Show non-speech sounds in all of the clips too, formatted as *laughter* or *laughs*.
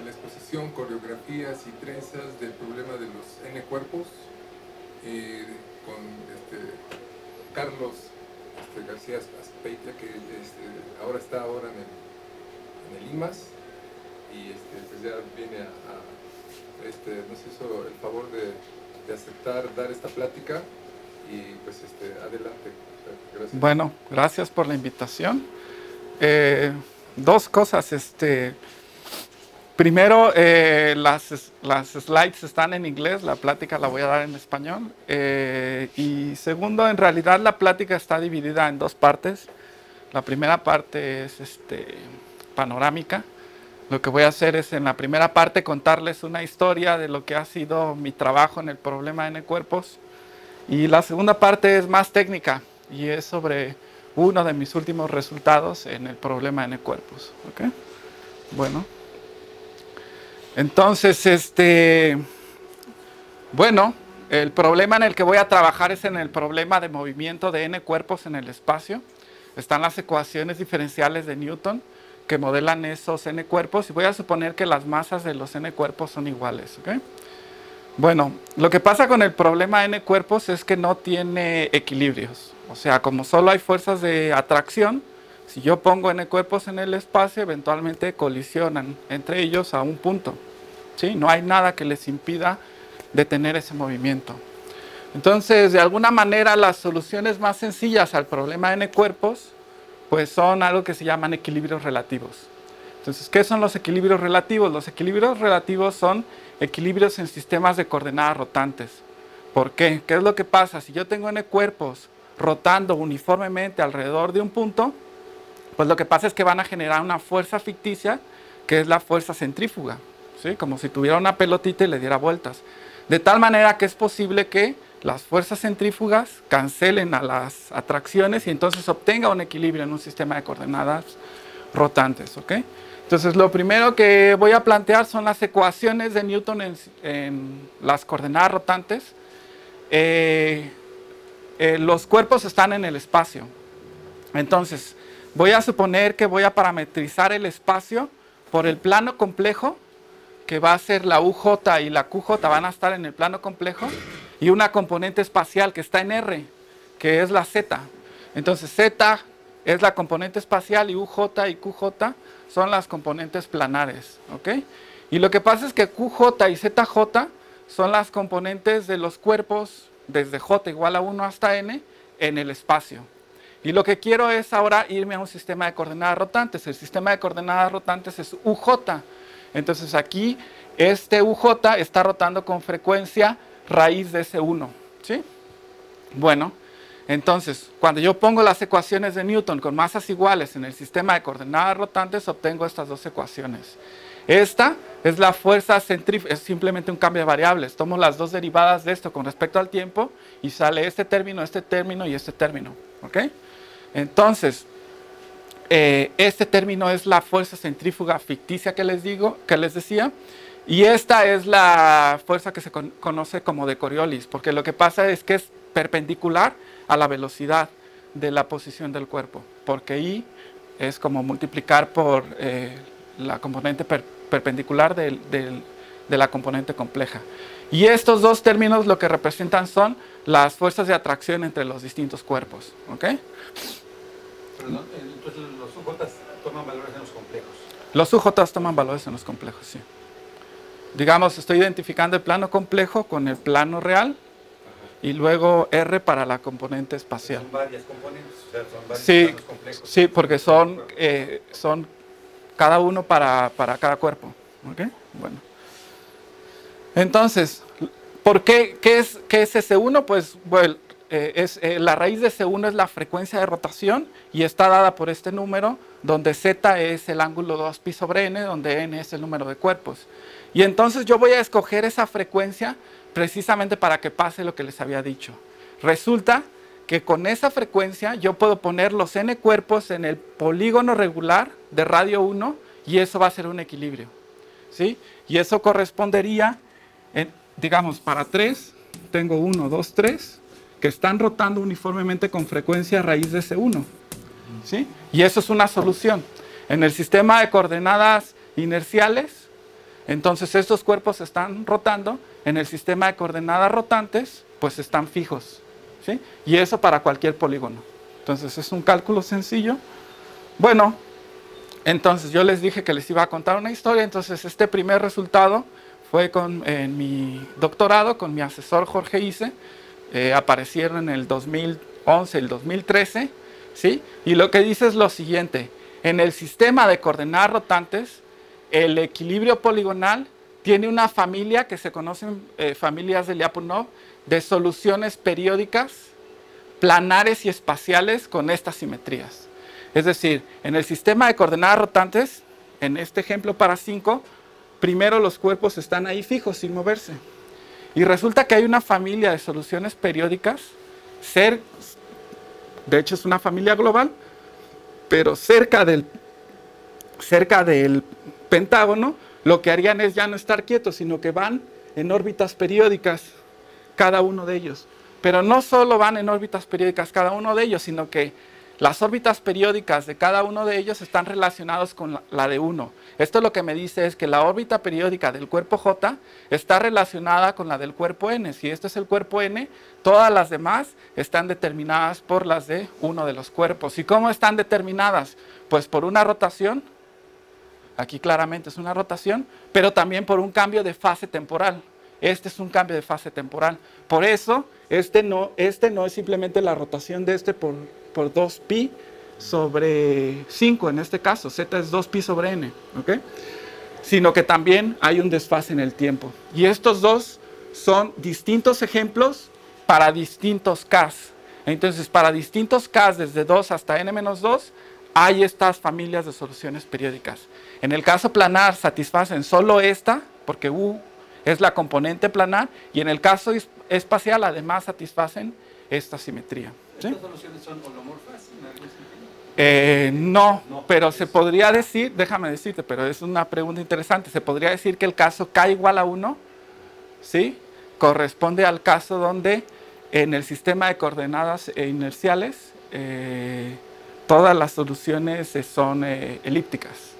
la exposición Coreografías y Trenzas del problema de los N cuerpos eh, con este, Carlos este, García Aspeitia, que este, ahora está ahora en el, IMAS y pues ya viene a, nos hizo el favor de, aceptar dar esta plática y pues adelante. Gracias. Bueno, gracias por la invitación. Eh, dos cosas, este, Primero, eh, las, las, slides están en inglés, la plática la voy a dar en español. Eh, y segundo, en realidad la plática está dividida en dos partes. La primera parte es este, panorámica. Lo que voy a hacer es en la primera parte contarles una historia de lo que ha sido mi trabajo en el problema N cuerpos. Y la segunda parte es más técnica y es sobre uno de mis últimos resultados en el problema N cuerpos. ¿okay? Bueno. Entonces, este, bueno, el problema en el que voy a trabajar es en el problema de movimiento de n cuerpos en el espacio. Están las ecuaciones diferenciales de Newton que modelan esos n cuerpos y voy a suponer que las masas de los n cuerpos son iguales. Bueno, lo que pasa con el problema n cuerpos es que no tiene equilibrios. O sea, como solo hay fuerzas de atracción, si yo pongo n cuerpos en el espacio, eventualmente colisionan entre ellos a un punto. ¿Sí? No hay nada que les impida detener ese movimiento. Entonces, de alguna manera, las soluciones más sencillas al problema de n cuerpos, pues son algo que se llaman equilibrios relativos. Entonces, ¿qué son los equilibrios relativos? Los equilibrios relativos son equilibrios en sistemas de coordenadas rotantes. ¿Por qué? ¿Qué es lo que pasa? Si yo tengo n cuerpos rotando uniformemente alrededor de un punto, pues lo que pasa es que van a generar una fuerza ficticia que es la fuerza centrífuga, como si tuviera una pelotita y le diera vueltas. De tal manera que es posible que las fuerzas centrífugas cancelen a las atracciones y entonces obtenga un equilibrio en un sistema de coordenadas rotantes. ¿okay? Entonces lo primero que voy a plantear son las ecuaciones de Newton en, las coordenadas rotantes. Eh, eh, los cuerpos están en el espacio. Entonces, Voy a suponer que voy a parametrizar el espacio por el plano complejo, que va a ser la UJ y la QJ van a estar en el plano complejo, y una componente espacial que está en R, que es la Z. Entonces Z es la componente espacial y UJ y QJ son las componentes planares. Y lo que pasa es que QJ y ZJ son las componentes de los cuerpos desde J igual a 1 hasta N en el espacio. Y lo que quiero es ahora irme a un sistema de coordenadas rotantes. El sistema de coordenadas rotantes es UJ. Entonces aquí este UJ está rotando con frecuencia raíz de ese 1. ¿sí? Bueno, entonces cuando yo pongo las ecuaciones de Newton con masas iguales en el sistema de coordenadas rotantes, obtengo estas dos ecuaciones. Esta es la fuerza centrífuga, es simplemente un cambio de variables. Tomo las dos derivadas de esto con respecto al tiempo y sale este término, este término y este término. ¿ok?, entonces, eh, este término es la fuerza centrífuga ficticia que les digo, que les decía, y esta es la fuerza que se conoce como de Coriolis, porque lo que pasa es que es perpendicular a la velocidad de la posición del cuerpo, porque I es como multiplicar por eh, la componente perpendicular de la componente compleja. Y estos dos términos lo que representan son las fuerzas de atracción entre los distintos cuerpos. ¿ok?, entonces los UJ toman valores en los complejos. Los UJ toman valores en los complejos, sí. Digamos, estoy identificando el plano complejo con el plano real y luego R para la componente espacial. Son varias componentes, o sea, son varios sí, planos complejos. Sí, porque son, eh, son cada uno para, para cada cuerpo. ¿Ok? Bueno. Entonces, ¿por qué? ¿Qué es, qué es ese uno? Pues, bueno, eh, es, eh, la raíz de C1 es la frecuencia de rotación y está dada por este número, donde Z es el ángulo 2pi sobre n, donde n es el número de cuerpos. Y entonces yo voy a escoger esa frecuencia precisamente para que pase lo que les había dicho. Resulta que con esa frecuencia yo puedo poner los n cuerpos en el polígono regular de radio 1 y eso va a ser un equilibrio. ¿sí? Y eso correspondería, en, digamos, para 3, tengo 1, 2, 3, que están rotando uniformemente con frecuencia a raíz de ese 1. ¿sí? Y eso es una solución. En el sistema de coordenadas inerciales, Entonces estos cuerpos están rotando en el sistema de coordenadas rotantes, pues están fijos. ¿sí? Y eso para cualquier polígono. Entonces es un cálculo sencillo. Bueno, entonces yo les dije que les iba a contar una historia. Entonces este primer resultado fue con, en mi doctorado con mi asesor Jorge Ise. Eh, aparecieron en el 2011, el 2013. ¿sí? Y lo que dice es lo siguiente. En el sistema de coordenadas rotantes, el equilibrio poligonal tiene una familia que se conocen eh, familias de Lyapunov de soluciones periódicas, planares y espaciales con estas simetrías. Es decir, en el sistema de coordenadas rotantes, en este ejemplo para 5, primero los cuerpos están ahí fijos, sin moverse. Y resulta que hay una familia de soluciones periódicas, ser, de hecho es una familia global, pero cerca del, cerca del pentágono, lo que harían es ya no estar quietos, sino que van en órbitas periódicas, cada uno de ellos. Pero no solo van en órbitas periódicas cada uno de ellos, sino que las órbitas periódicas de cada uno de ellos están relacionados con la, de uno. Esto lo que me dice es que la órbita periódica del cuerpo J está relacionada con la del cuerpo N. Si esto es el cuerpo N, todas las demás están determinadas por las de uno de los cuerpos. ¿Y cómo están determinadas? Pues por una rotación, aquí claramente es una rotación, pero también por un cambio de fase temporal. Este es un cambio de fase temporal. Por eso, este no, este no es simplemente la rotación de este por por 2pi sobre 5 en este caso, z es 2pi sobre n, ¿ok? Sino que también hay un desfase en el tiempo. Y estos dos son distintos ejemplos para distintos Ks. Entonces, para distintos Ks desde 2 hasta n-2, hay estas familias de soluciones periódicas. En el caso planar satisfacen solo esta, porque U es la componente planar, y en el caso espacial además satisfacen esta simetría. ¿Estas soluciones son holomorfas eh, no, pero se podría decir, déjame decirte, pero es una pregunta interesante, se podría decir que el caso K igual a 1, ¿sí? Corresponde al caso donde en el sistema de coordenadas e inerciales eh, todas las soluciones son eh, elípticas,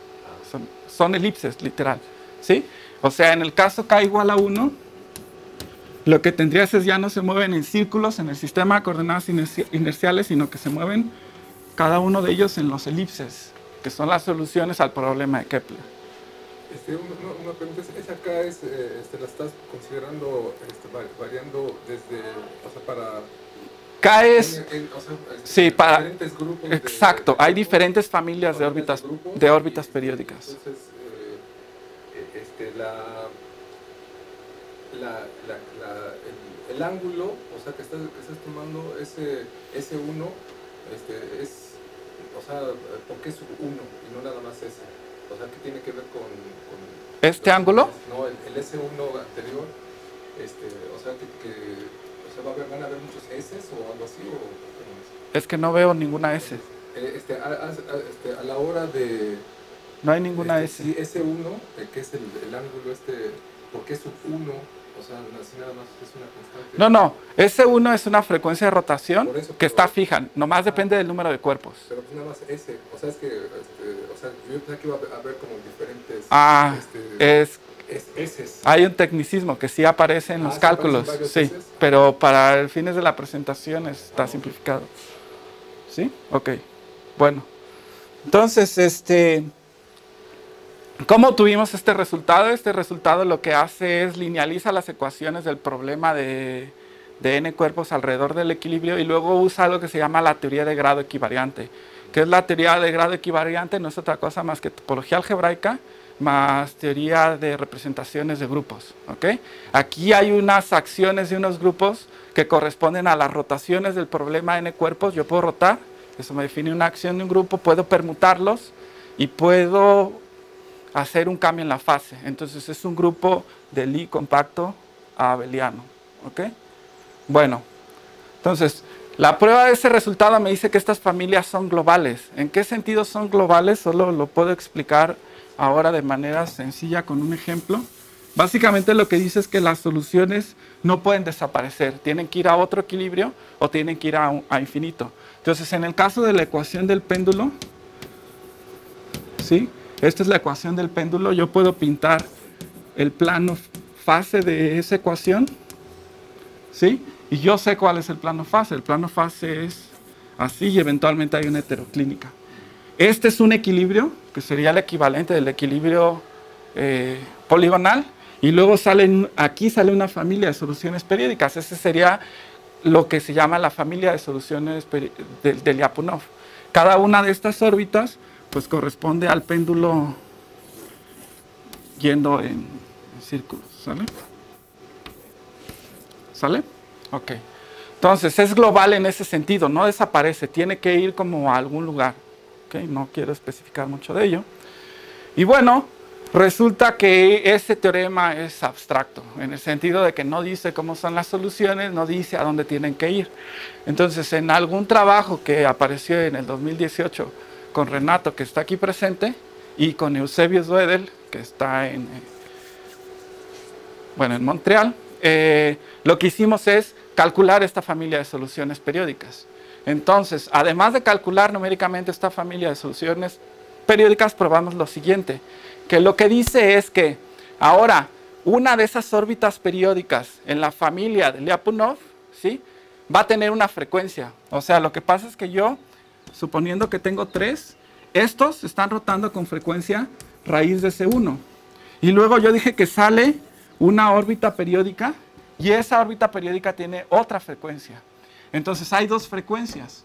son, son, elipses, literal, ¿sí? O sea, en el caso K igual a 1, lo que tendrías es ya no se mueven en círculos en el sistema de coordenadas inerciales, sino que se mueven cada uno de ellos en los elipses, que son las soluciones al problema de Kepler. Este, una, pregunta, ¿esa acá es, eh, este, la estás considerando este, variando desde, o sea, para... K es, sí, para, diferentes grupos exacto, hay diferentes familias de órbitas, de órbitas periódicas. Entonces, eh, este, la, la, el, ángulo, o sea, que estás, que estás tomando ese, ese 1, este, es, o sea, ¿por qué es 1 y no nada más ese? O sea, ¿qué tiene que ver con... con ¿Este ángulo? No, el, el, S1 anterior, este, o sea, que, que o sea, ¿va a haber, ¿van a haber muchos S o algo así? O, es? que no veo ninguna S. Eh, este, a, a, este, a, la hora de... No hay ninguna este, S. Sí, S1, eh, que es el, el ángulo este, ¿por qué es 1? O sea, así nada más es una constante. No, no, S1 es una frecuencia de rotación que está fija, nomás depende del número de cuerpos. Pero pues nada más S, o sea, es que, este, o sea, yo que iba a haber como diferentes... Ah, este, es... Hay un tecnicismo que sí aparece en los ah, cálculos, sí, pero para el fines de la presentación está simplificado. ¿Sí? Ok, bueno. Entonces, este... ¿Cómo tuvimos este resultado? Este resultado lo que hace es linealiza las ecuaciones del problema de, n cuerpos alrededor del equilibrio y luego usa algo que se llama la teoría de grado equivariante. ¿Qué es la teoría de grado equivariante? No es otra cosa más que topología algebraica más teoría de representaciones de grupos. Aquí hay unas acciones de unos grupos que corresponden a las rotaciones del problema n cuerpos. Yo puedo rotar, eso me define una acción de un grupo, puedo permutarlos y puedo hacer un cambio en la fase. Entonces es un grupo de Lie compacto abeliano. ¿Ok? Bueno, entonces la prueba de ese resultado me dice que estas familias son globales. ¿En qué sentido son globales? Solo lo puedo explicar ahora de manera sencilla con un ejemplo. Básicamente lo que dice es que las soluciones no pueden desaparecer, tienen que ir a otro equilibrio o tienen que ir a, a infinito. Entonces, en el caso de la ecuación del péndulo, ¿sí? Esta es la ecuación del péndulo. Yo puedo pintar el plano fase de esa ecuación, ¿sí? Y yo sé cuál es el plano fase. El plano fase es así y eventualmente hay una heteroclínica. Este es un equilibrio, que sería el equivalente del equilibrio eh, poligonal, y luego sale, aquí sale una familia de soluciones periódicas. Ese sería lo que se llama la familia de soluciones de Lyapunov. Cada una de estas órbitas pues corresponde al péndulo yendo en, círculos, ¿sale? ¿Sale? Ok. Entonces es global en ese sentido, no desaparece, tiene que ir como a algún lugar. ¿ok? No quiero especificar mucho de ello. Y bueno, resulta que ese teorema es abstracto, en el sentido de que no dice cómo son las soluciones, no dice a dónde tienen que ir. Entonces, en algún trabajo que apareció en el 2018 con Renato, que está aquí presente, y con Eusebio Duedel, que está en, eh, bueno, en Montreal, eh, lo que hicimos es calcular esta familia de soluciones periódicas. Entonces, además de calcular numéricamente esta familia de soluciones periódicas, probamos lo siguiente, que lo que dice es que ahora una de esas órbitas periódicas en la familia de Lyapunov, ¿sí? va a tener una frecuencia. O sea, lo que pasa es que yo suponiendo que tengo tres, estos están rotando con frecuencia raíz de C1. Y luego yo dije que sale una órbita periódica y esa órbita periódica tiene otra frecuencia. Entonces hay dos frecuencias.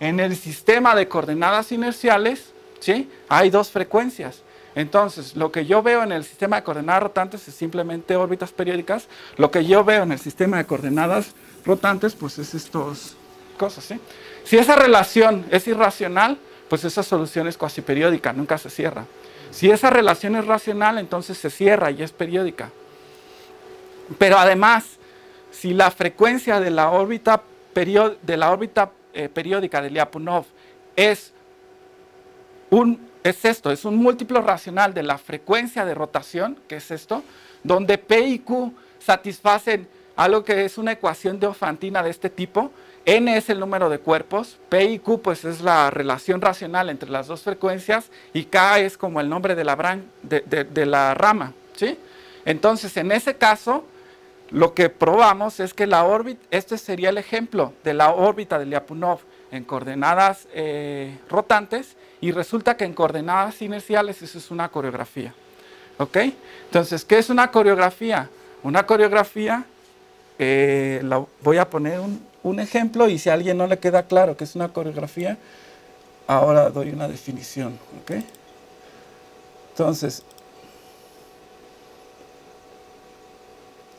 En el sistema de coordenadas inerciales, ¿sí? Hay dos frecuencias. Entonces, lo que yo veo en el sistema de coordenadas rotantes es simplemente órbitas periódicas. Lo que yo veo en el sistema de coordenadas rotantes, pues es estos cosas, ¿sí? Si esa relación es irracional, pues esa solución es cuasi periódica, nunca se cierra. Si esa relación es racional, entonces se cierra y es periódica. Pero además, si la frecuencia de la órbita, eh, periódica de Lyapunov es, un, es esto, es un múltiplo racional de la frecuencia de rotación, que es esto, donde P y Q satisfacen algo que es una ecuación de Ofantina de este tipo, N es el número de cuerpos, P y Q pues es la relación racional entre las dos frecuencias y K es como el nombre de la, rama. ¿sí? Entonces, en ese caso, lo que probamos es que la órbita, este sería el ejemplo de la órbita de Lyapunov en coordenadas eh, rotantes y resulta que en coordenadas inerciales eso es una coreografía. ¿Ok? Entonces, ¿qué es una coreografía? Una coreografía, eh, la, voy a poner un, un ejemplo y si a alguien no le queda claro que es una coreografía, ahora doy una definición. Entonces,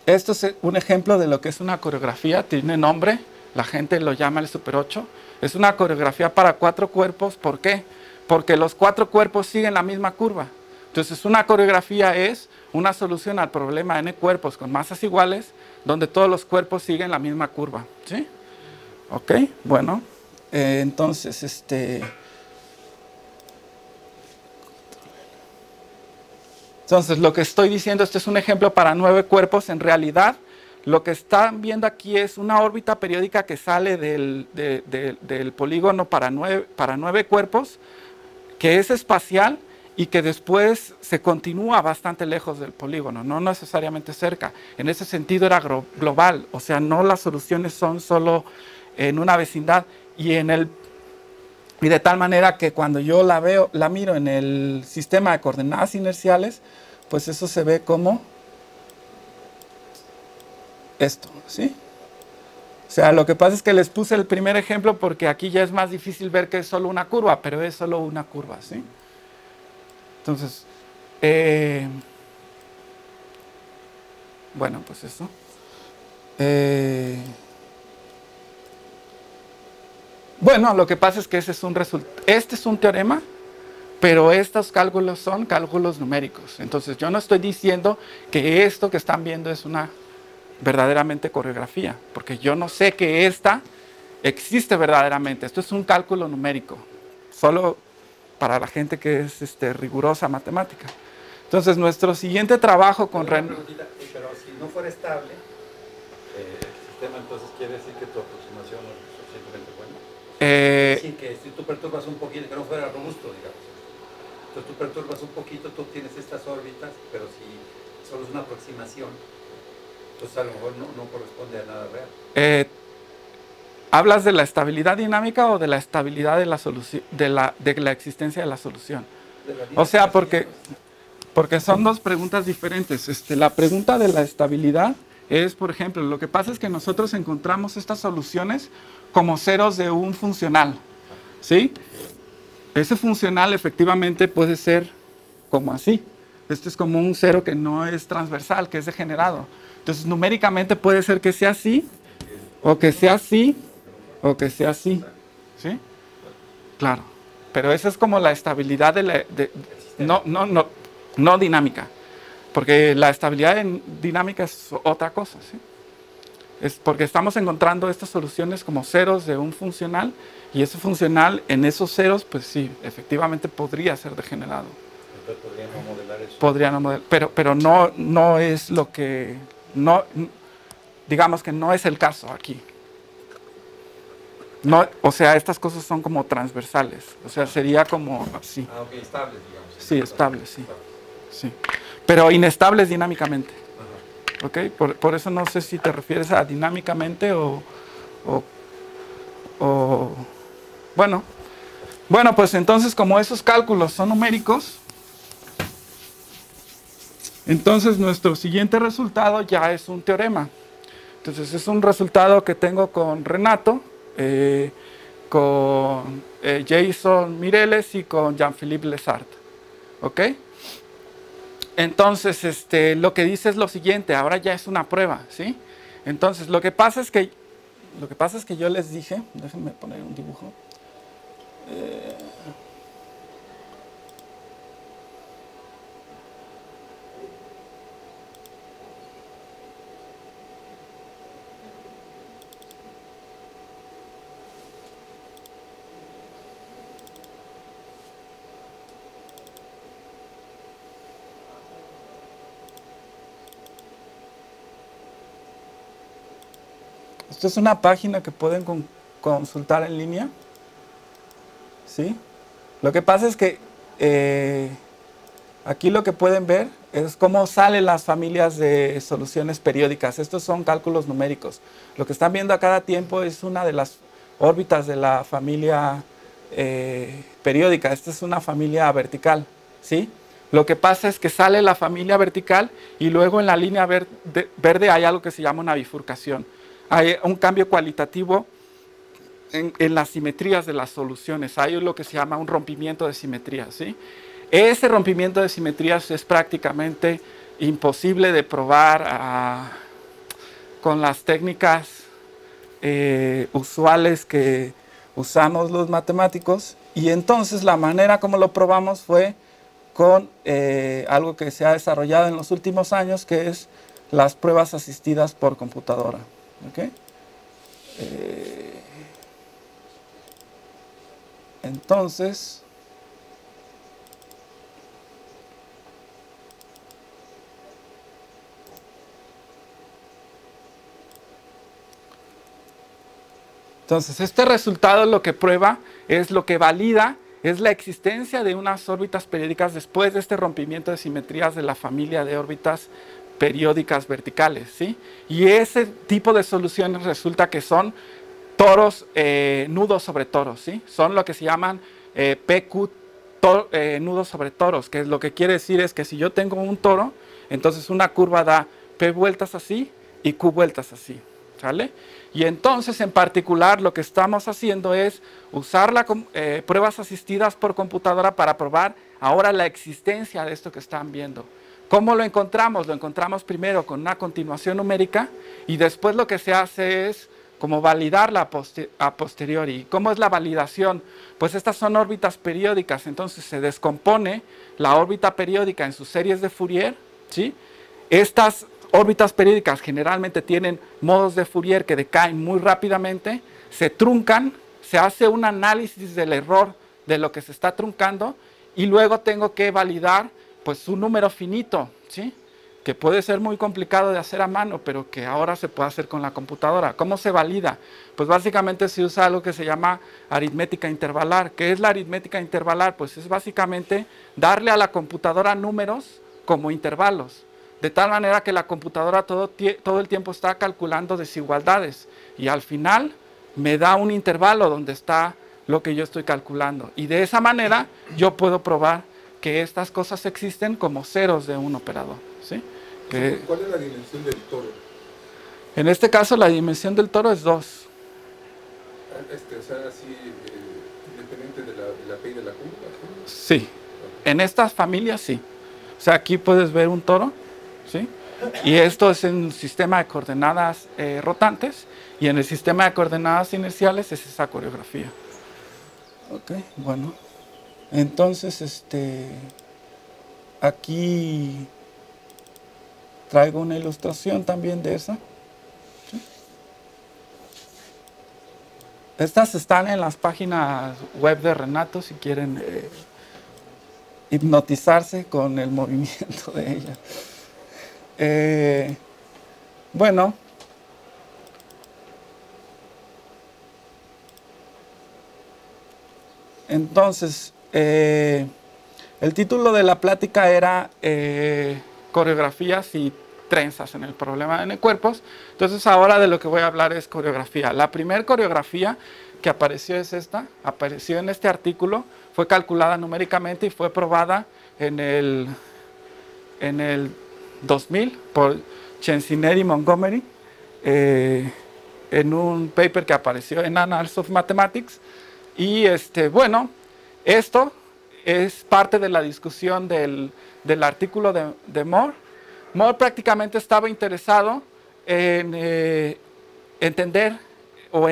esto es un ejemplo de lo que es una coreografía, tiene nombre, la gente lo llama el Super 8. Es una coreografía para cuatro cuerpos, ¿por qué? Porque los cuatro cuerpos siguen la misma curva. Entonces, una coreografía es una solución al problema n cuerpos con masas iguales, donde todos los cuerpos siguen la misma curva. ¿Sí? Ok, bueno, eh, entonces, este... Entonces, lo que estoy diciendo, este es un ejemplo para nueve cuerpos. En realidad, lo que están viendo aquí es una órbita periódica que sale del, del polígono para nueve, para nueve cuerpos, que es espacial y que después se continúa bastante lejos del polígono, no necesariamente cerca. En ese sentido era global, o sea, no las soluciones son solo en una vecindad y en el y de tal manera que cuando yo la veo, la miro en el sistema de coordenadas inerciales, pues eso se ve como esto, ¿sí? O sea, lo que pasa es que les puse el primer ejemplo porque aquí ya es más difícil ver que es solo una curva, pero es solo una curva, ¿sí? Entonces, eh, bueno, pues eso. Eh, bueno, lo que pasa es que ese es un este es un teorema, pero estos cálculos son cálculos numéricos. Entonces, yo no estoy diciendo que esto que están viendo es una verdaderamente coreografía, porque yo no sé que esta existe verdaderamente. Esto es un cálculo numérico. Solo para la gente que es este, rigurosa matemática. Entonces, nuestro siguiente trabajo con Ren... Pero si no fuera estable, eh, el sistema entonces quiere decir que tu aproximación no es suficientemente buena. Eh... Decir, que si tú perturbas un poquito, que no fuera robusto, digamos. Entonces tú perturbas un poquito, tú tienes estas órbitas, pero si, solo es una aproximación. Entonces a lo mejor no, corresponde a nada real. Eh, ¿Hablas de la estabilidad dinámica o de la estabilidad de la, solución, de la, de la existencia de la solución? o sea, porque, porque son dos preguntas diferentes. Este, la pregunta de la estabilidad es, por ejemplo, lo que pasa es que nosotros encontramos estas soluciones como ceros de un funcional. ¿Sí? Ese funcional efectivamente puede ser como así. Este es como un cero que no es transversal, que es degenerado. Entonces, numéricamente puede ser que sea así, o que sea así, o que sea así. ¿Sí? Claro. Pero esa es como la estabilidad de la... no, no, no, no dinámica. Porque la estabilidad dinámica es otra cosa. ¿sí? Es porque estamos encontrando estas soluciones como ceros de un funcional y ese funcional en esos ceros, pues sí, efectivamente podría ser degenerado. Entonces podríamos modelar eso. Podríamos modelar, pero, pero no, no es lo que, no, digamos que no es el caso aquí. No, o sea, estas cosas son como transversales, o sea, sería como así. Ah, ok, estables, digamos. Sí, estables, sí. sí. Pero inestables dinámicamente. ¿ok? Por, eso no sé si te refieres a dinámicamente o, o, bueno, bueno, pues entonces como esos cálculos son numéricos, entonces nuestro siguiente resultado ya es un teorema. Entonces es un resultado que tengo con Renato, eh, con eh, Jason Mireles y con Jean-Philippe Lesart. ¿Ok? Entonces, este, lo que dice es lo siguiente, ahora ya es una prueba, ¿sí? Entonces, lo que pasa es que, lo que, pasa es que yo les dije, déjenme poner un dibujo. Eh, Esto es una página que pueden consultar en línea. ¿Sí? Lo que pasa es que eh, aquí lo que pueden ver es cómo salen las familias de soluciones periódicas. Estos son cálculos numéricos. Lo que están viendo a cada tiempo es una de las órbitas de la familia eh, periódica. Esta es una familia vertical. ¿sí? Lo que pasa es que sale la familia vertical y luego en la línea verde hay algo que se llama una bifurcación hay un cambio cualitativo en, las simetrías de las soluciones. Hay lo que se llama un rompimiento de simetrías. Ese rompimiento de simetrías es prácticamente imposible de probar ah, con las técnicas eh, usuales que usamos los matemáticos. Y entonces la manera como lo probamos fue con eh, algo que se ha desarrollado en los últimos años, que es las pruebas asistidas por computadora. ¿Okay? Eh, entonces, entonces este resultado lo que prueba es lo que valida es la existencia de unas órbitas periódicas después de este rompimiento de simetrías de la familia de órbitas periódicas verticales, ¿sí? Y ese tipo de soluciones resulta que son toros, eh, nudos sobre toros, ¿sí? Son lo que se llaman eh, PQ eh, nudos sobre toros, que lo que quiere decir es que si yo tengo un toro, entonces una curva da P vueltas así y Q vueltas así. Y entonces en particular lo que estamos haciendo es usar la, pruebas asistidas por computadora para probar ahora la existencia de esto que están viendo. ¿Cómo lo encontramos? Lo encontramos primero con una continuación numérica y después lo que se hace es como validarla a posteriori. ¿Cómo es la validación? Pues estas son órbitas periódicas, entonces se descompone la órbita periódica en sus series de Fourier. ¿sí? Estas órbitas periódicas generalmente tienen modos de Fourier que decaen muy rápidamente, se truncan, se hace un análisis del error de lo que se está truncando y luego tengo que validar pues un número finito, ¿sí? que puede ser muy complicado de hacer a mano, pero que ahora se puede hacer con la computadora. ¿Cómo se valida? Pues básicamente se usa algo que se llama aritmética intervalar. ¿Qué es la aritmética intervalar? Pues es básicamente darle a la computadora números como intervalos. de tal manera que la computadora todo, todo el tiempo está calculando desigualdades y al final me da un intervalo donde está lo que yo estoy calculando. Y de esa manera yo puedo probar que estas cosas existen como ceros de un operador. ¿sí? ¿Cuál es la dimensión del toro? En este caso la dimensión del toro es 2. Ah, este, o sea, así, eh, independiente de la, de la P y de la Q. Sí. En estas familias sí. O sea, aquí puedes ver un toro, ¿sí? Y esto es en un sistema de coordenadas eh, rotantes y en el sistema de coordenadas inerciales es esa coreografía. Ok, bueno. Entonces, este, aquí traigo una ilustración también de esa. Estas están en las páginas web de Renato si quieren eh, hipnotizarse con el *laughs* movimiento de ella. Eh, bueno, entonces, eh, el título de la plática era coreografías y trenzas en el problema de cuerpos. Entonces ahora de lo que voy a hablar es coreografía. La primera coreografía que apareció es esta, apareció en este artículo, fue calculada numéricamente y fue probada en el, en el 2000 por Chencineri Montgomery eh, en un paper que apareció en Annals of Mathematics. Y este, bueno, esto es parte de la discusión del, del artículo de, de Moore Moore prácticamente estaba interesado en eh, entender o,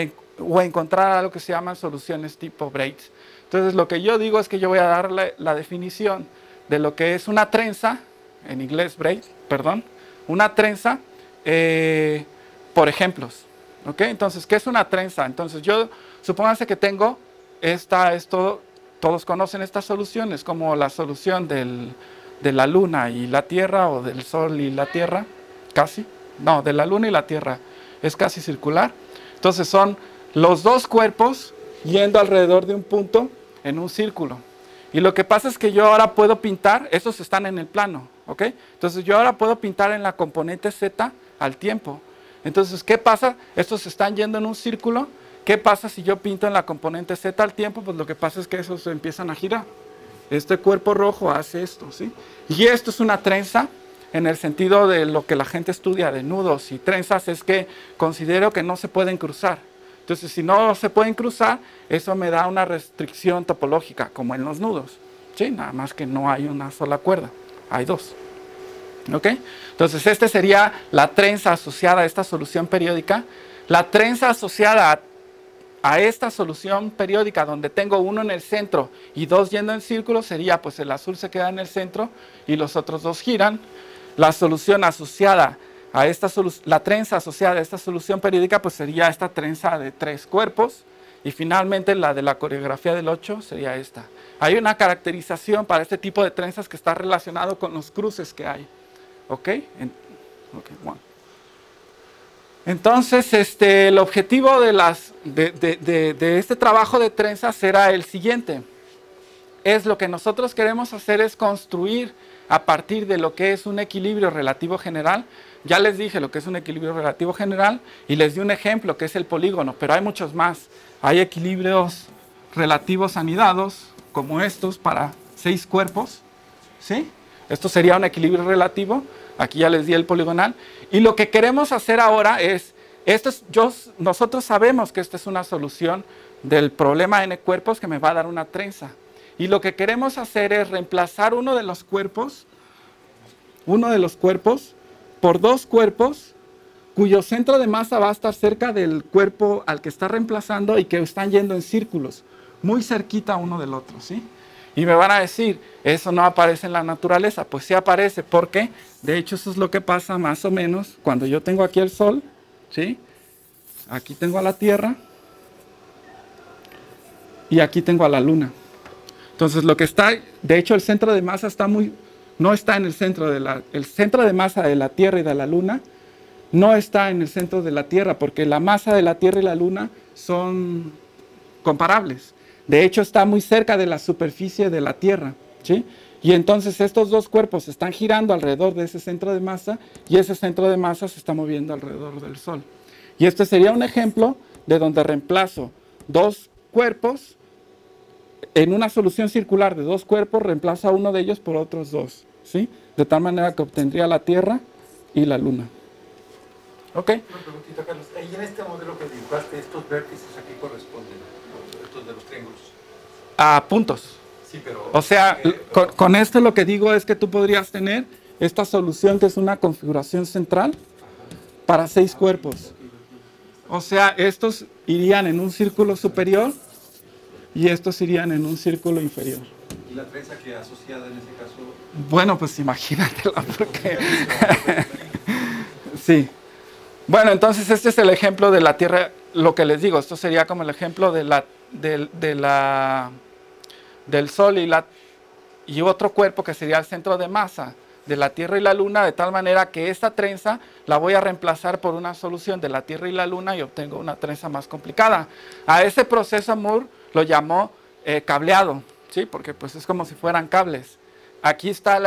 encontrar algo que se llaman soluciones tipo braids. Entonces lo que yo digo es que yo voy a darle la definición de lo que es una trenza, en inglés braid, perdón, una trenza eh, por ejemplos. ¿ok? Entonces, ¿qué es una trenza? Entonces yo, supónganse que tengo esta, esto, todos conocen estas soluciones como la solución del de la luna y la tierra o del sol y la tierra, casi, no, de la luna y la tierra, es casi circular. Entonces son los dos cuerpos yendo alrededor de un punto en un círculo. Y lo que pasa es que yo ahora puedo pintar, esos están en el plano, ¿ok? Entonces yo ahora puedo pintar en la componente Z al tiempo. Entonces, ¿qué pasa? Estos están yendo en un círculo. ¿Qué pasa si yo pinto en la componente Z al tiempo? Pues lo que pasa es que esos empiezan a girar. Este cuerpo rojo hace esto, ¿sí? Y esto es una trenza en el sentido de lo que la gente estudia de nudos y trenzas, es que considero que no se pueden cruzar. Entonces, si no se pueden cruzar, eso me da una restricción topológica, como en los nudos. ¿sí? Nada más que no hay una sola cuerda, hay dos. ¿Ok? Entonces, esta sería la trenza asociada a esta solución periódica. La trenza asociada a a esta solución periódica donde tengo uno en el centro y dos yendo en círculo sería pues el azul se queda en el centro y los otros dos giran. La solución asociada a esta la trenza asociada a esta solución periódica pues sería esta trenza de tres cuerpos y finalmente la de la coreografía del 8 sería esta. Hay una caracterización para este tipo de trenzas que está relacionado con los cruces que hay. ¿Ok? Entonces, este, el objetivo de, las, de, este trabajo de trenzas será el siguiente. Es lo que nosotros queremos hacer es construir a partir de lo que es un equilibrio relativo general. Ya les dije lo que es un equilibrio relativo general y les di un ejemplo que es el polígono, pero hay muchos más. Hay equilibrios relativos anidados, como estos, para seis cuerpos. ¿sí? Esto sería un equilibrio relativo. Aquí ya les di el poligonal. Y lo que queremos hacer ahora es, esto yo, nosotros sabemos que esta es una solución del problema n cuerpos que me va a dar una trenza. Y lo que queremos hacer es reemplazar uno de los cuerpos, uno de los cuerpos, por dos cuerpos cuyo centro de masa va a estar cerca del cuerpo al que está reemplazando y que están yendo en círculos, muy cerquita uno del otro, ¿sí? Y me van a decir, eso no aparece en la naturaleza. Pues sí aparece, porque de hecho eso es lo que pasa más o menos cuando yo tengo aquí el Sol, ¿sí? Aquí tengo a la Tierra y aquí tengo a la Luna. Entonces lo que está, de hecho el centro de masa está muy, no está en el centro de la, el centro de masa de la Tierra y de la Luna no está en el centro de la Tierra, porque la masa de la Tierra y la Luna son comparables. De hecho, está muy cerca de la superficie de la Tierra. ¿sí? Y entonces estos dos cuerpos están girando alrededor de ese centro de masa y ese centro de masa se está moviendo alrededor del Sol. Y este sería un ejemplo de donde reemplazo dos cuerpos en una solución circular de dos cuerpos, reemplazo uno de ellos por otros dos. ¿sí? De tal manera que obtendría la Tierra y la Luna. ¿Ok? Una preguntita, Carlos. Ahí en este modelo que dibujaste, estos vértices aquí corresponden, de los triángulos. A puntos. Sí, pero... O sea, eh, con, esto lo que digo es que tú podrías tener esta solución que es una configuración central para seis cuerpos. O sea, estos irían en un círculo superior y estos irían en un círculo inferior. ¿Y la trenza que asociada en ese caso? Bueno, pues imagínatela, porque... *laughs* sí. Bueno, entonces este es el ejemplo de la Tierra, lo que les digo, esto sería como el ejemplo de la, de, la, del Sol y, la, y otro cuerpo que sería el centro de masa de la Tierra y la Luna, de tal manera que esta trenza la voy a reemplazar por una solución de la Tierra y la Luna y obtengo una trenza más complicada. A ese proceso Moore lo llamó eh, cableado, ¿sí? porque pues es como si fueran cables. Aquí está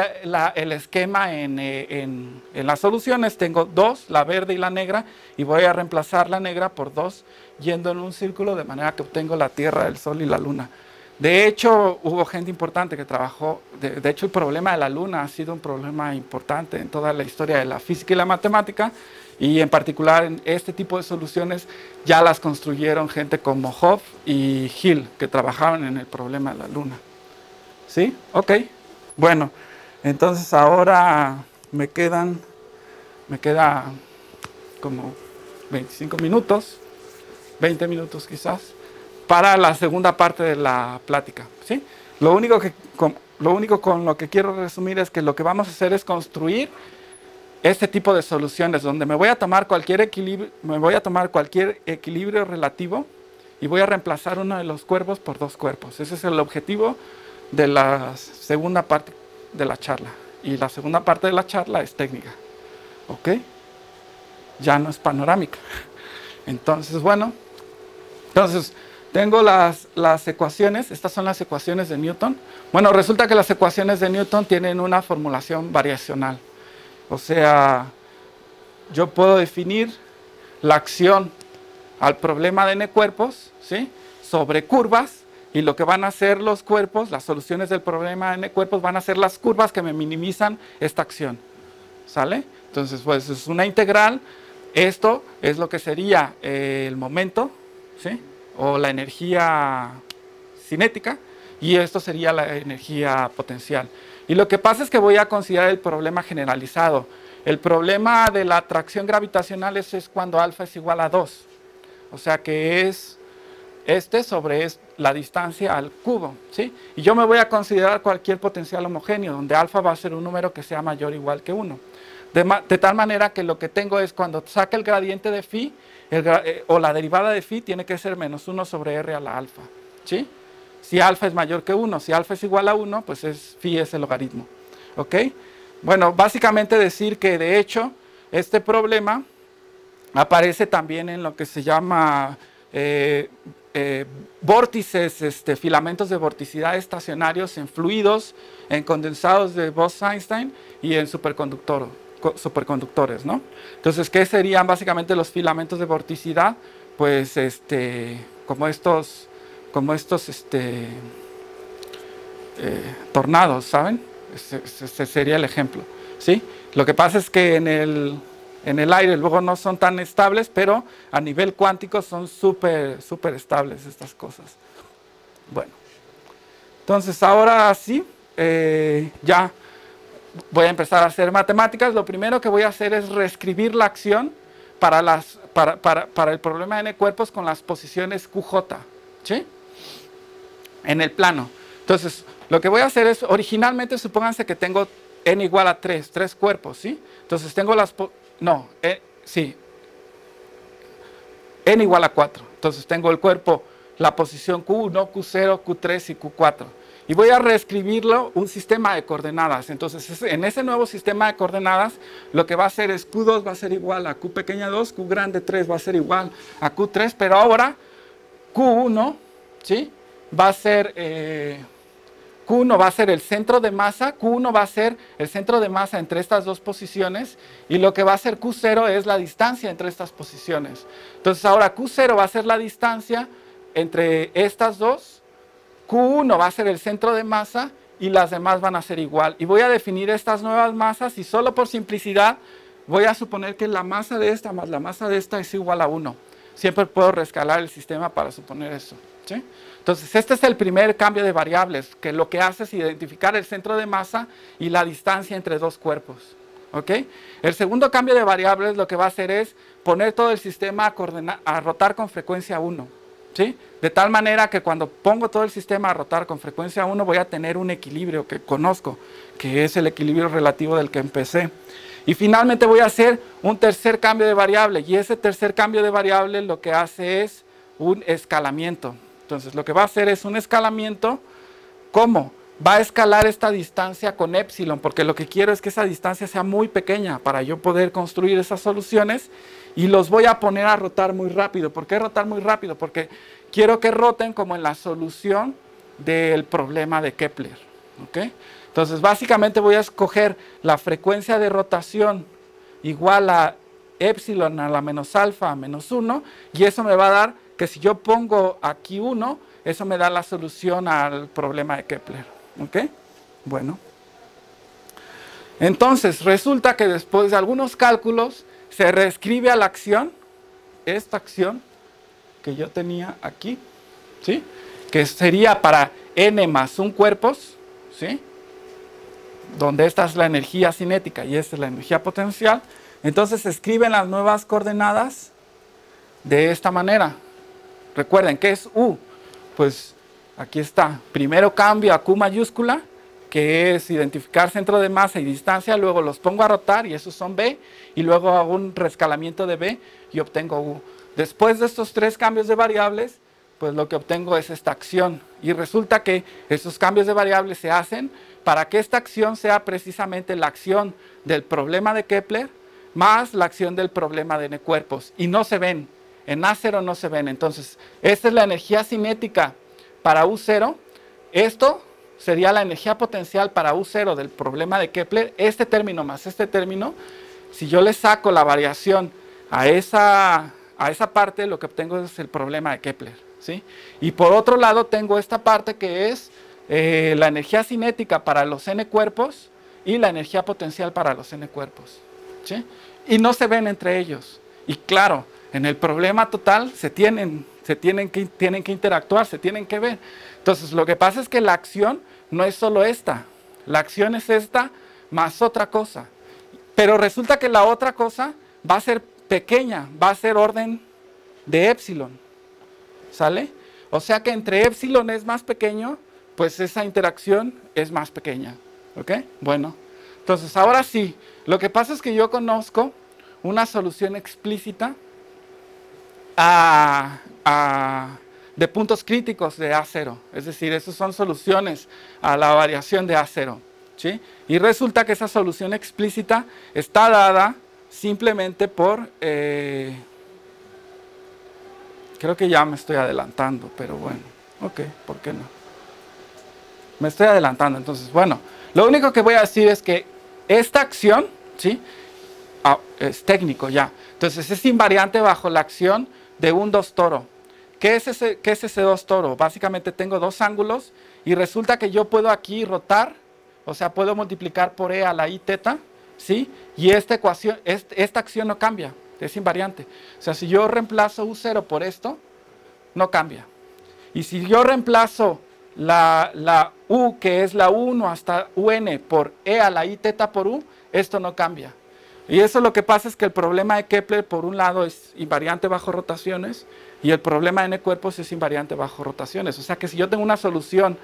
el esquema eh, en, las soluciones. Tengo dos, la verde y la negra, y voy a reemplazar la negra por dos, yendo en un círculo de manera que obtengo la Tierra, el Sol y la Luna. De hecho, hubo gente importante que trabajó, de, hecho el problema de la Luna ha sido un problema importante en toda la historia de la física y la matemática, y en particular en este tipo de soluciones ya las construyeron gente como Hopf y Hill, que trabajaban en el problema de la Luna. ¿Sí? Ok. Bueno, entonces ahora me quedan, me queda como 25 minutos, 20 minutos quizás, para la segunda parte de la plática. ¿sí? Lo, único que, con, lo único con lo que quiero resumir es que lo que vamos a hacer es construir este tipo de soluciones donde me voy a tomar cualquier equilibrio, me voy a tomar cualquier equilibrio relativo y voy a reemplazar uno de los cuerpos por dos cuerpos. Ese es el objetivo de la segunda parte de la charla. Y la segunda parte de la charla es técnica. ¿Ok? Ya no es panorámica. Entonces, bueno, entonces tengo las, las ecuaciones, estas son las ecuaciones de Newton. Bueno, resulta que las ecuaciones de Newton tienen una formulación variacional. O sea, yo puedo definir la acción al problema de n cuerpos, ¿sí? Sobre curvas y lo que van a hacer los cuerpos, las soluciones del problema n cuerpos van a ser las curvas que me minimizan esta acción. ¿Sale? Entonces, pues es una integral. Esto es lo que sería el momento, ¿sí? O la energía cinética. Y esto sería la energía potencial. Y lo que pasa es que voy a considerar el problema generalizado. El problema de la atracción gravitacional es, es cuando alfa es igual a 2. O sea que es este sobre la distancia al cubo, ¿sí? Y yo me voy a considerar cualquier potencial homogéneo, donde alfa va a ser un número que sea mayor o igual que 1. De, tal manera que lo que tengo es cuando saque el gradiente de phi, eh, o la derivada de phi tiene que ser menos 1 sobre r a la alfa, ¿sí? Si alfa es mayor que 1, si alfa es igual a 1, pues es, phi es el logaritmo, ¿ok? Bueno, básicamente decir que de hecho este problema aparece también en lo que se llama eh, eh, vórtices, este, filamentos de vorticidad estacionarios en fluidos, en condensados de Bose-Einstein y en superconductores, ¿no? Entonces, ¿qué serían básicamente los filamentos de vorticidad? Pues, este, como estos, como estos, este, eh, tornados, ¿saben? Ese, sería el ejemplo, ¿sí? Lo que pasa es que en el en el aire luego no son tan estables, pero a nivel cuántico son súper, súper estables estas cosas. Bueno, entonces ahora sí, eh, ya voy a empezar a hacer matemáticas. Lo primero que voy a hacer es reescribir la acción para, las, para, para, para el problema de n cuerpos con las posiciones QJ, ¿sí? En el plano. Entonces, lo que voy a hacer es, originalmente supónganse que tengo n igual a 3, 3 cuerpos, ¿sí? Entonces tengo las, no, eh, sí. n igual a 4. Entonces tengo el cuerpo, la posición Q1, Q0, Q3 y Q4. Y voy a reescribirlo un sistema de coordenadas. Entonces, en ese nuevo sistema de coordenadas, lo que va a hacer es Q2 va a ser igual a Q pequeña 2, Q grande 3 va a ser igual a Q3, pero ahora Q1, ¿sí? Va a ser, eh, Q1 va a ser el centro de masa, Q1 va a ser el centro de masa entre estas dos posiciones y lo que va a ser Q0 es la distancia entre estas posiciones. Entonces ahora Q0 va a ser la distancia entre estas dos, Q1 va a ser el centro de masa y las demás van a ser igual. Y voy a definir estas nuevas masas y solo por simplicidad voy a suponer que la masa de esta más la masa de esta es igual a 1. Siempre puedo rescalar el sistema para suponer eso. Entonces, este es el primer cambio de variables, que lo que hace es identificar el centro de masa y la distancia entre dos cuerpos. El segundo cambio de variables lo que va a hacer es poner todo el sistema a, a rotar con frecuencia 1. ¿sí? De tal manera que cuando pongo todo el sistema a rotar con frecuencia 1 voy a tener un equilibrio que conozco, que es el equilibrio relativo del que empecé. Y finalmente voy a hacer un tercer cambio de variable y ese tercer cambio de variable lo que hace es un escalamiento. Entonces lo que va a hacer es un escalamiento. ¿Cómo? Va a escalar esta distancia con epsilon porque lo que quiero es que esa distancia sea muy pequeña para yo poder construir esas soluciones y los voy a poner a rotar muy rápido. ¿Por qué rotar muy rápido? Porque quiero que roten como en la solución del problema de Kepler. Entonces, básicamente voy a escoger la frecuencia de rotación igual a epsilon a la menos alfa menos 1 y eso me va a dar que si yo pongo aquí 1, eso me da la solución al problema de Kepler. Bueno. Entonces, resulta que después de algunos cálculos, se reescribe a la acción, esta acción que yo tenía aquí, ¿sí? que sería para n más un cuerpos, ¿sí? donde esta es la energía cinética y esta es la energía potencial, entonces se escriben las nuevas coordenadas de esta manera. Recuerden, ¿qué es U? Pues aquí está. Primero cambio a Q mayúscula que es identificar centro de masa y distancia, luego los pongo a rotar y esos son B, y luego hago un rescalamiento de B y obtengo U. Después de estos tres cambios de variables, pues lo que obtengo es esta acción. Y resulta que esos cambios de variables se hacen para que esta acción sea precisamente la acción del problema de Kepler más la acción del problema de N cuerpos. Y no se ven, en A0 no se ven. Entonces, esta es la energía cinética para U0. Esto sería la energía potencial para U0 del problema de Kepler, este término más este término, si yo le saco la variación a esa, a esa parte, lo que obtengo es el problema de Kepler. ¿sí? Y por otro lado tengo esta parte que es eh, la energía cinética para los n cuerpos y la energía potencial para los n cuerpos. ¿sí? Y no se ven entre ellos. Y claro, en el problema total se tienen, se tienen, que, tienen que interactuar, se tienen que ver. Entonces, lo que pasa es que la acción no es solo esta. La acción es esta más otra cosa. Pero resulta que la otra cosa va a ser pequeña, va a ser orden de epsilon. ¿Sale? O sea que entre epsilon es más pequeño, pues esa interacción es más pequeña. ¿Ok? Bueno, entonces ahora sí, lo que pasa es que yo conozco una solución explícita a, de puntos críticos de A0. Es decir, esas son soluciones a la variación de A0. ¿sí? Y resulta que esa solución explícita está dada simplemente por... Eh, creo que ya me estoy adelantando, pero bueno, ok, ¿por qué no? Me estoy adelantando, entonces, bueno, lo único que voy a decir es que esta acción, ¿sí? Ah, es técnico ya. Entonces es invariante bajo la acción de un 2 toro. ¿Qué es, ese, ¿Qué es ese 2 toro? Básicamente tengo dos ángulos y resulta que yo puedo aquí rotar, o sea, puedo multiplicar por e a la i teta, ¿sí? Y esta ecuación, esta acción no cambia, es invariante. O sea, si yo reemplazo u0 por esto, no cambia. Y si yo reemplazo la, la u, que es la 1 hasta un por e a la i teta por u, esto no cambia. Y eso lo que pasa es que el problema de Kepler, por un lado, es invariante bajo rotaciones y el problema de n cuerpos es invariante bajo rotaciones. O sea que si yo tengo una solución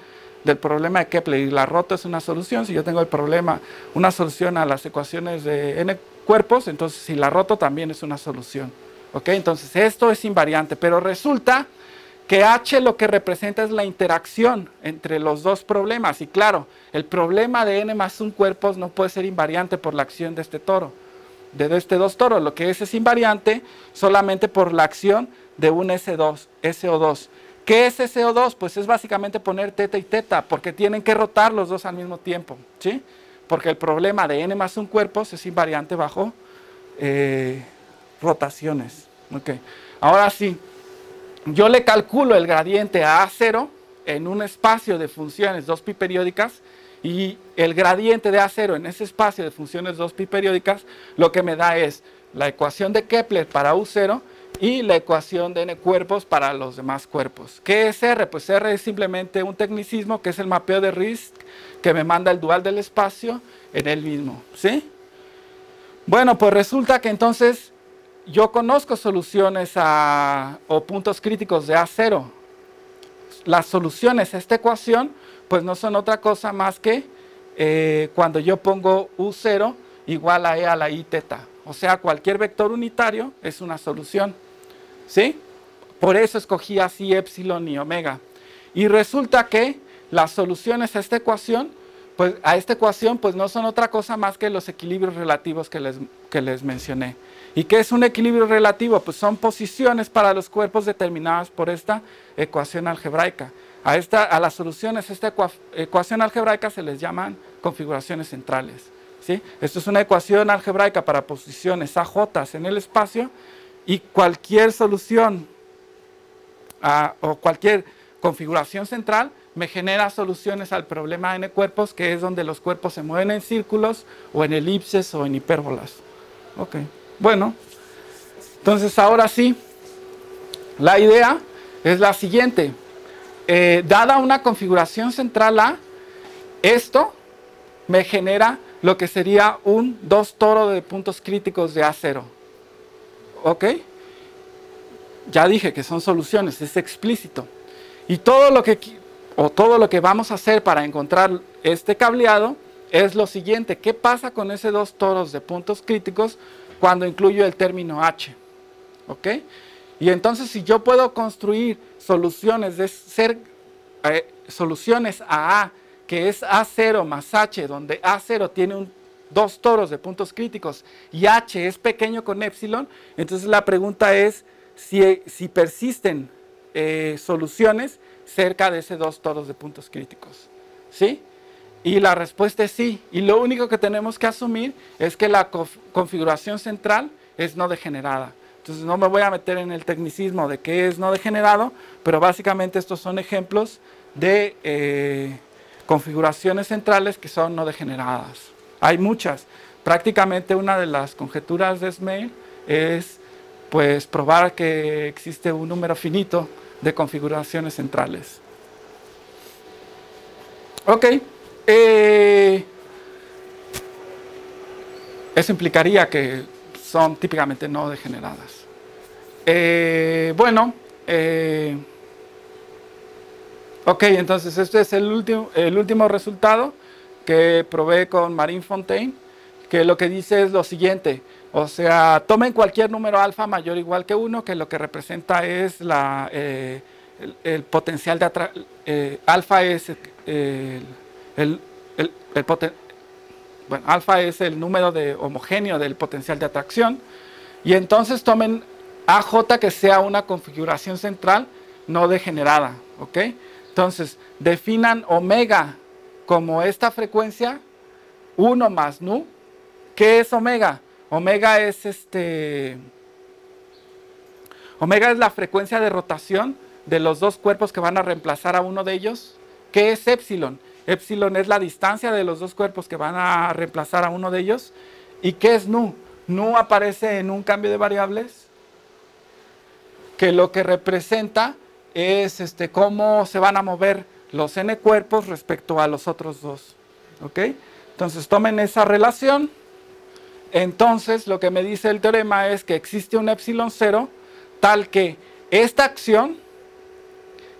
del problema de Kepler y la roto es una solución, si yo tengo el problema, una solución a las ecuaciones de n cuerpos, entonces si la roto también es una solución. ¿Ok? Entonces esto es invariante, pero resulta que H lo que representa es la interacción entre los dos problemas. Y claro, el problema de n más un cuerpos no puede ser invariante por la acción de este toro, de este dos toros. Lo que es es invariante solamente por la acción de un S2, SO2. ¿Qué es SO2? Pues es básicamente poner teta y teta, porque tienen que rotar los dos al mismo tiempo, ¿sí? Porque el problema de n más un cuerpos es invariante bajo eh, rotaciones. Okay. Ahora sí, yo le calculo el gradiente a A0 en un espacio de funciones 2pi periódicas y el gradiente de A0 en ese espacio de funciones 2pi periódicas lo que me da es la ecuación de Kepler para U0 y la ecuación de n cuerpos para los demás cuerpos. ¿Qué es R? Pues R es simplemente un tecnicismo que es el mapeo de Risk que me manda el dual del espacio en el mismo. ¿Sí? Bueno, pues resulta que entonces yo conozco soluciones a, o puntos críticos de A0. Las soluciones a esta ecuación pues no son otra cosa más que eh, cuando yo pongo U0 igual a E a la I teta. O sea, cualquier vector unitario es una solución. ¿Sí? Por eso escogí así epsilon y omega. Y resulta que las soluciones a esta ecuación pues a esta ecuación pues no son otra cosa más que los equilibrios relativos que les, que les mencioné. ¿Y qué es un equilibrio relativo? Pues son posiciones para los cuerpos determinadas por esta ecuación algebraica. A, esta, a las soluciones esta ecuación algebraica se les llaman configuraciones centrales. ¿sí? Esto es una ecuación algebraica para posiciones AJ en el espacio y cualquier solución ah, o cualquier configuración central me genera soluciones al problema n cuerpos, que es donde los cuerpos se mueven en círculos o en elipses o en hipérbolas. Ok, bueno, entonces ahora sí, la idea es la siguiente. Eh, dada una configuración central A, esto me genera lo que sería un dos toro de puntos críticos de A0. ¿Ok? Ya dije que son soluciones, es explícito. Y todo lo que o todo lo que vamos a hacer para encontrar este cableado es lo siguiente. ¿Qué pasa con esos dos toros de puntos críticos cuando incluyo el término H? ¿Ok? Y entonces si yo puedo construir soluciones de ser eh, soluciones a A, que es A0 más H, donde A0 tiene un, dos toros de puntos críticos y H es pequeño con epsilon, entonces la pregunta es si, si persisten eh, soluciones cerca de ese dos toros de puntos críticos. ¿Sí? Y la respuesta es sí. Y lo único que tenemos que asumir es que la configuración central es no degenerada. Entonces no me voy a meter en el tecnicismo de qué es no degenerado, pero básicamente estos son ejemplos de eh, configuraciones centrales que son no degeneradas. Hay muchas. Prácticamente una de las conjeturas de Smail es pues probar que existe un número finito de configuraciones centrales. Ok. Eh, eso implicaría que son típicamente no degeneradas. Eh, bueno, eh, ok, entonces este es el último, el último resultado que probé con Marine Fontaine, que lo que dice es lo siguiente. O sea, tomen cualquier número alfa mayor o igual que 1, que lo que representa es la, eh, el, potencial de atracción. Eh, alfa es el, el, bueno, alfa es el número de homogéneo del potencial de atracción. Y entonces tomen AJ que sea una configuración central no degenerada. ¿ok? Entonces, definan omega como esta frecuencia 1 más nu. ¿Qué es omega? Omega es este. Omega es la frecuencia de rotación de los dos cuerpos que van a reemplazar a uno de ellos. ¿Qué es epsilon? Epsilon es la distancia de los dos cuerpos que van a reemplazar a uno de ellos. ¿Y qué es nu? Nu aparece en un cambio de variables que lo que representa es este, cómo se van a mover los n cuerpos respecto a los otros dos. ¿Ok? Entonces tomen esa relación entonces lo que me dice el teorema es que existe un epsilon cero tal que esta acción,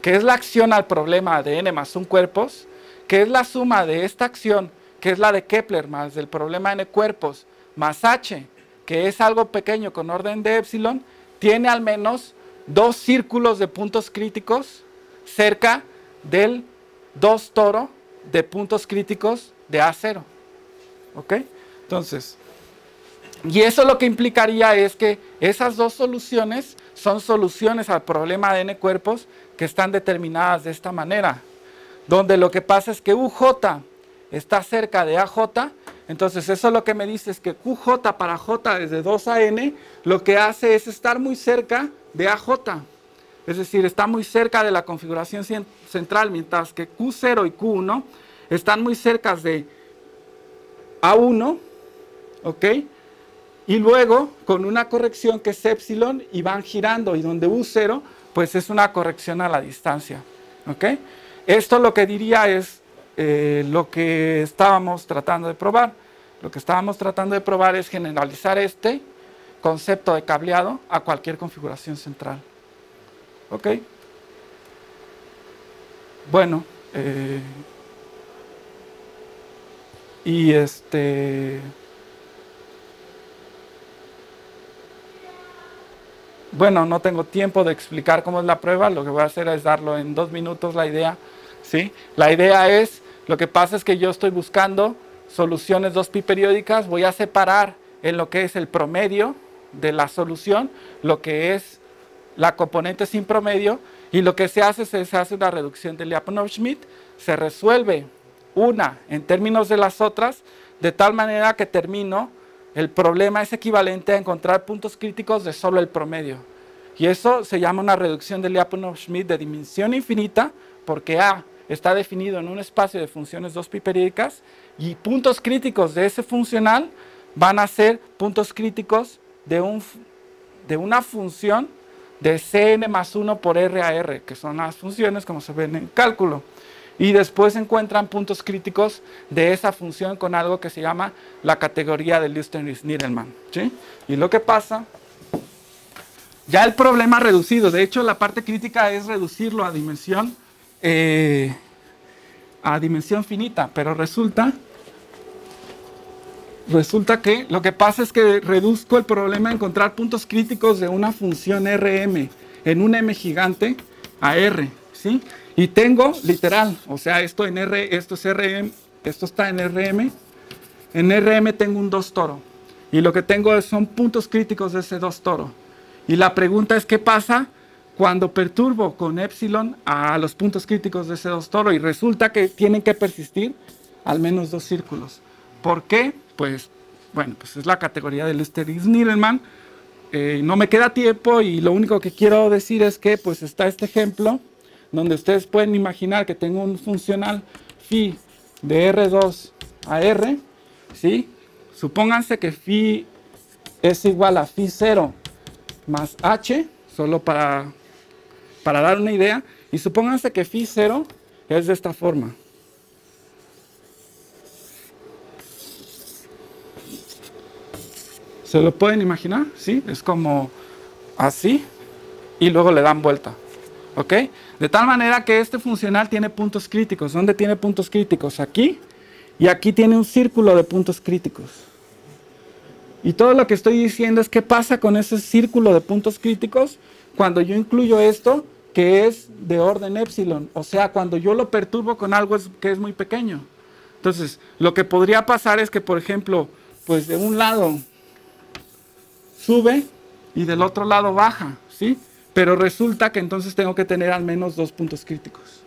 que es la acción al problema de n más un cuerpos, que es la suma de esta acción, que es la de Kepler más del problema n cuerpos, más h, que es algo pequeño con orden de epsilon, tiene al menos dos círculos de puntos críticos cerca del 2 toro de puntos críticos de A0. ¿Ok? Entonces, y eso lo que implicaría es que esas dos soluciones son soluciones al problema de n cuerpos que están determinadas de esta manera, donde lo que pasa es que UJ está cerca de AJ, entonces eso lo que me dice es que QJ para J desde 2 a N, lo que hace es estar muy cerca de AJ, es decir, está muy cerca de la configuración central, mientras que Q0 y Q1 están muy cerca de A1, ¿ok? Y luego con una corrección que es epsilon y van girando y donde U0 pues es una corrección a la distancia. ¿ok? Esto lo que diría es eh, lo que estábamos tratando de probar. Lo que estábamos tratando de probar es generalizar este concepto de cableado a cualquier configuración central. ¿Ok? Bueno, eh, y este... Bueno, no tengo tiempo de explicar cómo es la prueba, lo que voy a hacer es darlo en dos minutos la idea. ¿Sí? La idea es, lo que pasa es que yo estoy buscando soluciones dos pi periódicas, voy a separar en lo que es el promedio de la solución, lo que es la componente sin promedio, y lo que se hace es se hace una reducción de Lyapunov-Schmidt, se resuelve una en términos de las otras, de tal manera que termino el problema es equivalente a encontrar puntos críticos de solo el promedio. Y eso se llama una reducción de Lyapunov-Schmidt de dimensión infinita, porque A está definido en un espacio de funciones dos pi periódicas y puntos críticos de ese funcional van a ser puntos críticos de, un, de una función de Cn más 1 por R a R, que son las funciones como se ven en cálculo y después encuentran puntos críticos de esa función con algo que se llama la categoría de Lustenris-Niedelmann. ¿sí? Y lo que pasa, ya el problema reducido, de hecho la parte crítica es reducirlo a dimensión, eh, a dimensión finita, pero resulta, resulta que lo que pasa es que reduzco el problema a encontrar puntos críticos de una función Rm en un M gigante a R. ¿sí? Y tengo, literal, o sea, esto en R, esto es RM, esto está en RM. En RM tengo un 2 toro. Y lo que tengo son puntos críticos de ese 2 toro. Y la pregunta es, ¿qué pasa cuando perturbo con epsilon a los puntos críticos de ese 2 toro? Y resulta que tienen que persistir al menos dos círculos. ¿Por qué? Pues, bueno, pues es la categoría del Lusteris-Niedelmann. Eh, no me queda tiempo y lo único que quiero decir es que pues está este ejemplo donde ustedes pueden imaginar que tengo un funcional phi de R2 a R, ¿sí? Supónganse que phi es igual a phi 0 más h, solo para, para dar una idea, y supónganse que phi 0 es de esta forma. ¿Se lo pueden imaginar? ¿Sí? Es como así y luego le dan vuelta. ¿Ok? De tal manera que este funcional tiene puntos críticos. ¿Dónde tiene puntos críticos? Aquí. Y aquí tiene un círculo de puntos críticos. Y todo lo que estoy diciendo es qué pasa con ese círculo de puntos críticos cuando yo incluyo esto que es de orden epsilon. O sea, cuando yo lo perturbo con algo que es muy pequeño. Entonces, lo que podría pasar es que, por ejemplo, pues de un lado sube y del otro lado baja, ¿sí? Pero resulta que entonces tengo que tener al menos dos puntos críticos.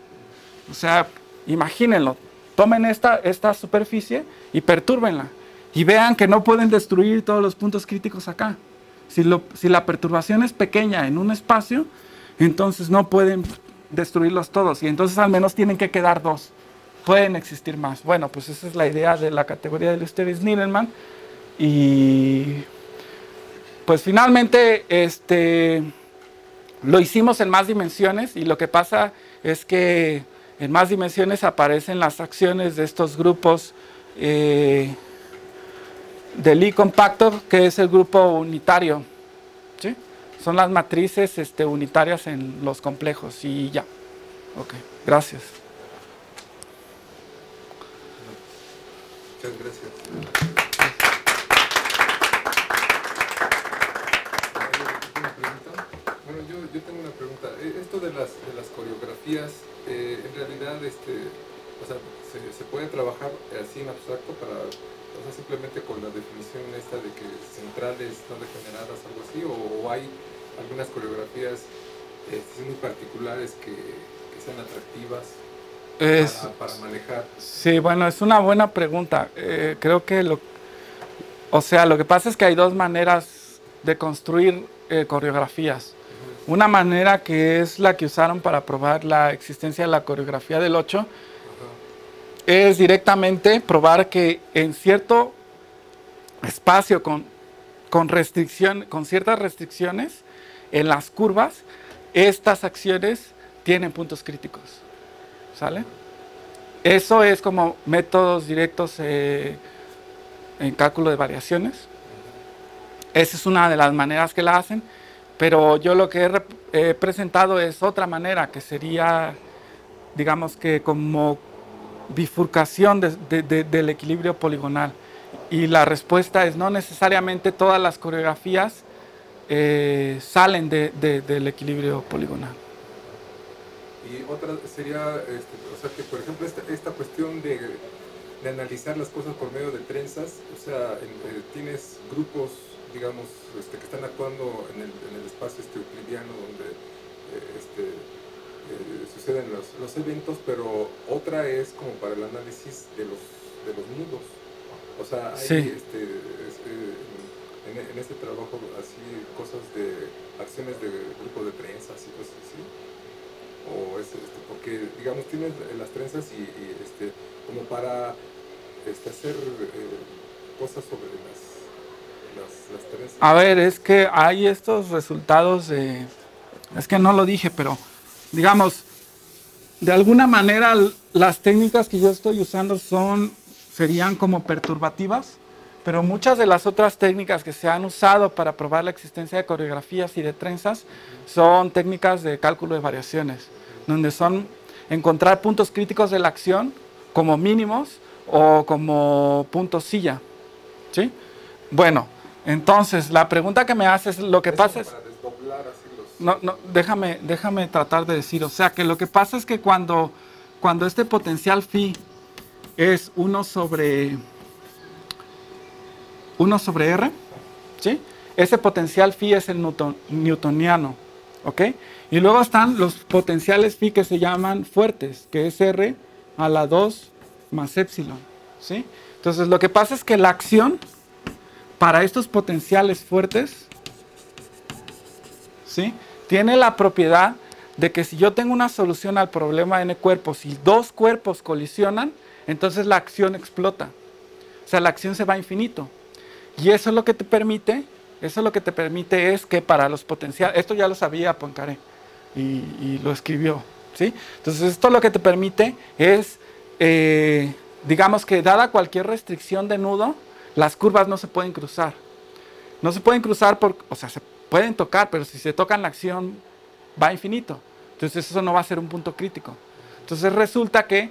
O sea, imagínenlo. Tomen esta, esta superficie y pertúrbenla. Y vean que no pueden destruir todos los puntos críticos acá. Si, si la perturbación es pequeña en un espacio, entonces no pueden destruirlos todos. Y entonces al menos tienen que quedar dos. Pueden existir más. Bueno, pues esa es la idea de la categoría de Lusteris-Niedelmann. Y pues finalmente, este lo hicimos en más dimensiones y lo que pasa es que en más dimensiones aparecen las acciones de estos grupos eh, del I compacto, que es el grupo unitario. Son las matrices este, unitarias en los complejos y ya. Ok, gracias. Muchas gracias. yo tengo una pregunta. E, esto de las, de las coreografías, eh, en realidad, este, o sea, se, puede trabajar así en abstracto para, o sea, simplemente con la definición esta de que centrales no degeneradas, algo así, o, hay algunas coreografías este, muy particulares que, sean atractivas para, manejar? Sí, bueno, es una buena pregunta. Eh, creo que lo, o sea, lo que pasa es que hay dos maneras de construir eh, coreografías. Una manera que es la que usaron para probar la existencia de la coreografía del 8 es directamente probar que en cierto espacio con, con, restricción, con ciertas restricciones en las curvas, estas acciones tienen puntos críticos. ¿Sale? Eso es como métodos directos eh, en cálculo de variaciones. Esa es una de las maneras que la hacen, pero yo lo que he, presentado es otra manera, que sería, digamos que como bifurcación del equilibrio poligonal. Y la respuesta es no necesariamente todas las coreografías eh, salen del equilibrio poligonal. Y otra sería, este, o sea, que por ejemplo esta, cuestión de, analizar las cosas por medio de trenzas, o sea, eh, tienes grupos, digamos, este, que están actuando en el, espacio este euclidiano donde eh, este, suceden los, los, eventos, pero otra es como para el análisis de los, de los nudos. O sea, hay este, en, este trabajo así cosas de acciones de grupo de trenzas y cosas así? O es, este, porque digamos tienes las trenzas y, este, como para este, hacer eh, cosas sobre las, las, trenzas. A ver, es que hay estos resultados de, es que no lo dije, pero digamos, de alguna manera las técnicas que yo estoy usando son, serían como perturbativas pero muchas de las otras técnicas que se han usado para probar la existencia de coreografías y de trenzas son técnicas de cálculo de variaciones, donde son encontrar puntos críticos de la acción como mínimos o como puntos silla. ¿Sí? Bueno, entonces la pregunta que me haces, lo que pasa es... No, no, déjame, déjame tratar de decir, o sea que lo que pasa es que cuando, cuando este potencial phi es 1 sobre 1 sobre R, ¿sí? Ese potencial phi es el newtoniano. Y luego están los potenciales phi que se llaman fuertes, que es R a la 2 más epsilon, ¿sí? Entonces lo que pasa es que la acción para estos potenciales fuertes, ¿sí? Tiene la propiedad de que si yo tengo una solución al problema de n cuerpos y dos cuerpos colisionan, entonces la acción explota. O sea, la acción se va a infinito. Y eso es lo que te permite, eso es lo que te permite es que para los potenciales, esto ya lo sabía Poincaré y, lo escribió, ¿sí? Entonces esto lo que te permite es, eh, digamos que dada cualquier restricción de nudo, las curvas no se pueden cruzar. No se pueden cruzar, por, o sea, se pueden tocar, pero si se tocan la acción va infinito. Entonces eso no va a ser un punto crítico. Entonces resulta que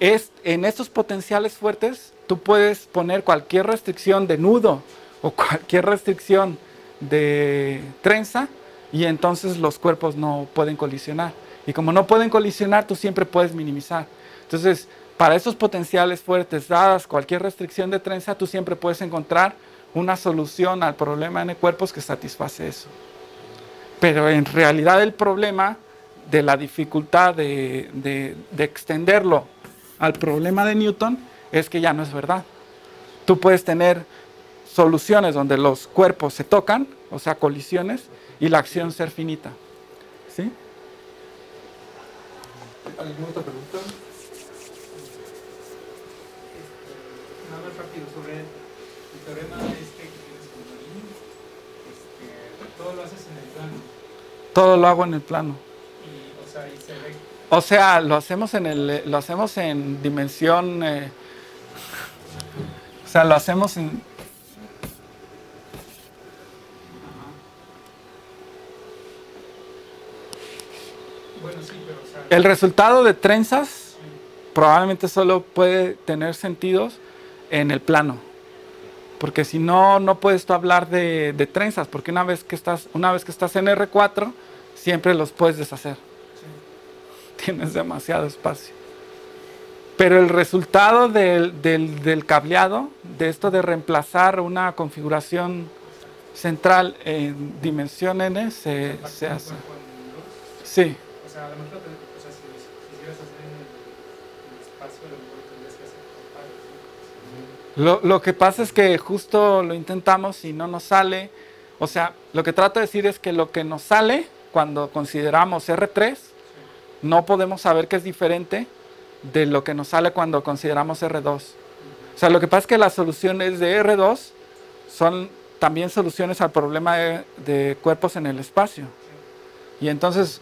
es, en estos potenciales fuertes tú puedes poner cualquier restricción de nudo o *laughs* cualquier restricción de trenza y entonces los cuerpos no pueden colisionar. Y como no pueden colisionar, tú siempre puedes minimizar. Entonces, para esos potenciales fuertes, dadas cualquier restricción de trenza, tú siempre puedes encontrar una solución al problema de cuerpos que satisface eso. Pero en realidad el problema de la dificultad de, de extenderlo al problema de Newton es que ya no es verdad. Tú puedes tener soluciones donde los cuerpos se tocan, o sea, colisiones, y la acción ser finita. ¿Sí? ¿Alguna otra pregunta? Nada más rápido sobre el teorema este que tienes con Marín. Este, todo lo haces en el plano. Todo lo hago en el plano. Y, o sea, y se ve... O sea, lo hacemos en, el, lo hacemos en dimensión... Eh, sea, lo hacemos en... El resultado de trenzas probablemente solo puede tener sentidos en el plano. Porque si no, no puedes tú hablar de, trenzas, porque una vez, que estás, una vez que estás en R4, siempre los puedes deshacer. Tienes demasiado espacio. Pero el resultado del, del, cableado, de esto de reemplazar una configuración central en dimensión n se, se hace. Sí. O sea, lo, lo que pasa es que justo lo intentamos y no nos sale. O sea, lo que trato de decir es que lo que nos sale cuando consideramos R3, no podemos saber que es diferente de lo que nos sale cuando consideramos R2. O sea, lo que pasa es que las soluciones de R2 son también soluciones al problema de, cuerpos en el espacio. Y entonces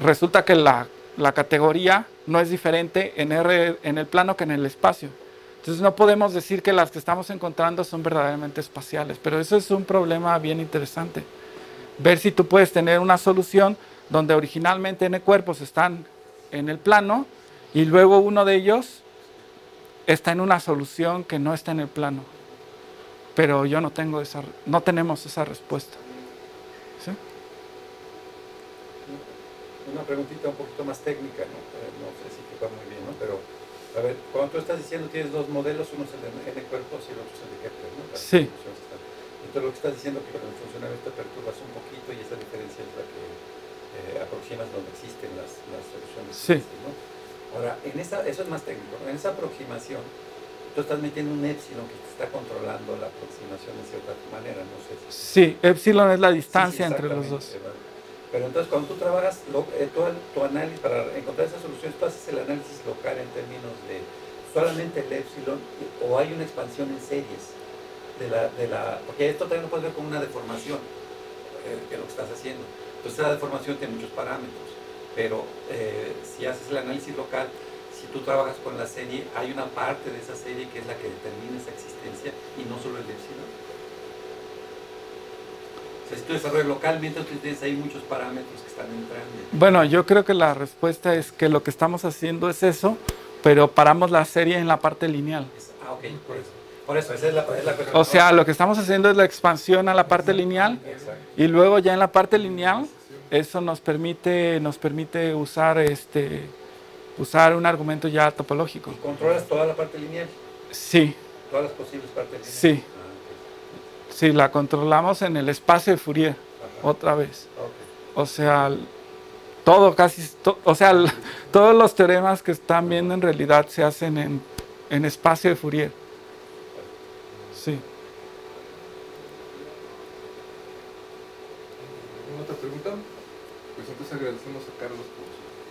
resulta que la, la, categoría no es diferente en, R, en el plano que en el espacio. Entonces no podemos decir que las que estamos encontrando son verdaderamente espaciales, pero eso es un problema bien interesante. Ver si tú puedes tener una solución donde originalmente n cuerpos están en el plano y luego uno de ellos está en una solución que no está en el plano. Pero yo no tengo esa, no tenemos esa respuesta. ¿Sí? Una preguntita un poquito más técnica, ¿no? Eh, no sé si va muy bien, ¿no? Pero, a ver, cuando tú estás diciendo tienes dos modelos, uno es el de N cuerpos y el otro es el de Kepler, ¿no? sí. Entonces lo que estás diciendo es que con el funcionamiento te perturbas un poquito y esa diferencia es la que aproximas donde existen las, las soluciones. Sí. ¿no? Ahora, en esa, eso es más técnico, en esa aproximación tú estás metiendo un epsilon que te está controlando la aproximación de cierta manera, no sé si... Sí, epsilon es la distancia entre los dos. Pero entonces cuando tú trabajas eh, todo tu análisis, para encontrar esas soluciones, tú haces el análisis local en términos de solamente el epsilon o hay una expansión en series de la, de la porque esto también lo puedes ver como una deformación eh, que lo que estás haciendo. Entonces esa deformación tiene muchos parámetros pero eh, si haces el análisis local, si tú trabajas con la serie, hay una parte de esa serie que es la que determina esa existencia y no solo el epsilon. O sea, si tú desarrollas localmente, tú tienes ahí muchos parámetros que están entrando. Bueno, yo creo que la respuesta es que lo que estamos haciendo es eso, pero paramos la serie en la parte lineal. ah, ok, por eso. Por eso, esa es la, es la O sea, lo que estamos haciendo es la expansión a la parte lineal y luego ya en la parte lineal eso nos permite, nos permite usar, este, usar un argumento ya topológico. ¿Controlas toda la parte lineal? Sí. ¿Todas las posibles partes lineales? Sí. Ah, sí, la controlamos en el espacio de Fourier, otra vez. O sea, todo casi, o sea, *laughs* todos los teoremas que están viendo en realidad se hacen en, en espacio de Fourier. Sí. ¿Otra pregunta? Pues entonces agradecemos a Carlos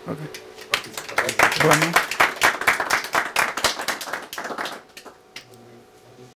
por su okay. participación. Bueno.